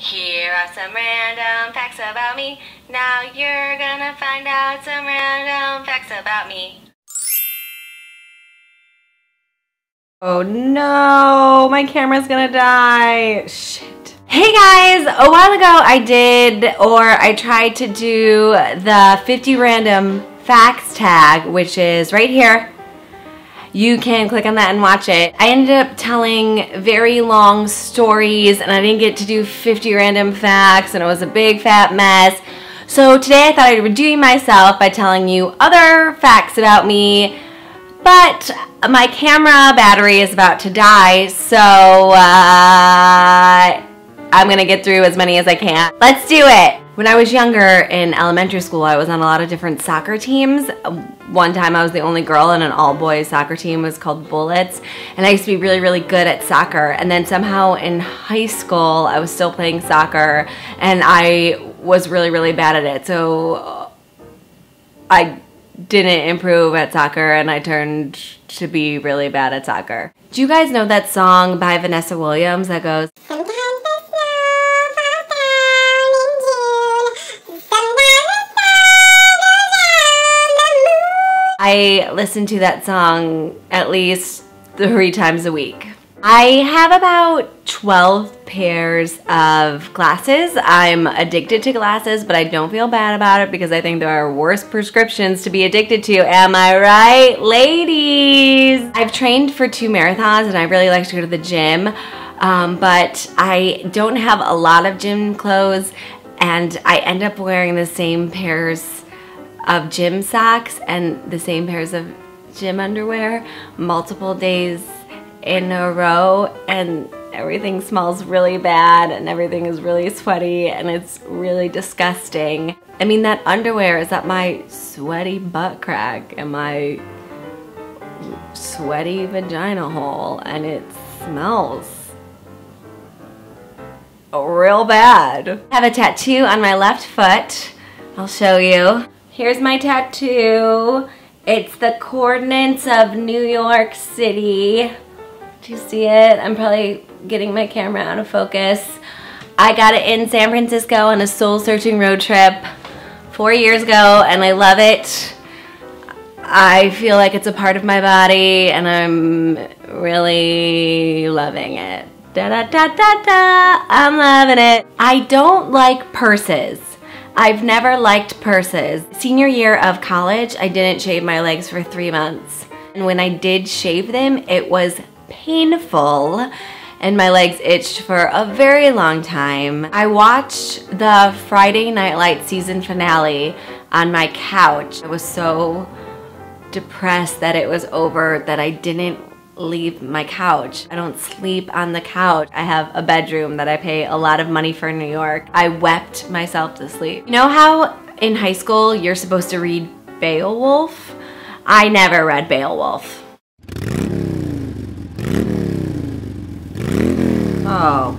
Here are some random facts about me. Now you're gonna find out some random facts about me. Oh no, my camera's gonna die. Shit. Hey guys, a while ago I did, or I tried to do the 50 random facts tag, which is right here you can click on that and watch it. I ended up telling very long stories and I didn't get to do 50 random facts and it was a big fat mess. So today I thought I'd redeem myself by telling you other facts about me, but my camera battery is about to die, so uh, I'm gonna get through as many as I can. Let's do it! When I was younger in elementary school, I was on a lot of different soccer teams. One time I was the only girl in an all boys soccer team. It was called Bullets. And I used to be really, really good at soccer. And then somehow in high school, I was still playing soccer and I was really, really bad at it. So I didn't improve at soccer and I turned to be really bad at soccer. Do you guys know that song by Vanessa Williams that goes, I listen to that song at least three times a week. I have about 12 pairs of glasses. I'm addicted to glasses, but I don't feel bad about it because I think there are worse prescriptions to be addicted to. Am I right, ladies? I've trained for two marathons and I really like to go to the gym, um, but I don't have a lot of gym clothes and I end up wearing the same pairs of gym socks and the same pairs of gym underwear multiple days in a row and everything smells really bad and everything is really sweaty and it's really disgusting. I mean that underwear is at my sweaty butt crack and my sweaty vagina hole and it smells real bad. I have a tattoo on my left foot. I'll show you. Here's my tattoo. It's the coordinates of New York City. Do you see it? I'm probably getting my camera out of focus. I got it in San Francisco on a soul-searching road trip four years ago and I love it. I feel like it's a part of my body and I'm really loving it. Da da da da da, I'm loving it. I don't like purses. I've never liked purses. Senior year of college, I didn't shave my legs for three months. And when I did shave them, it was painful and my legs itched for a very long time. I watched the Friday Night Lights season finale on my couch. I was so depressed that it was over that I didn't leave my couch. I don't sleep on the couch. I have a bedroom that I pay a lot of money for in New York. I wept myself to sleep. You know how in high school you're supposed to read Beowulf? I never read Beowulf. Oh.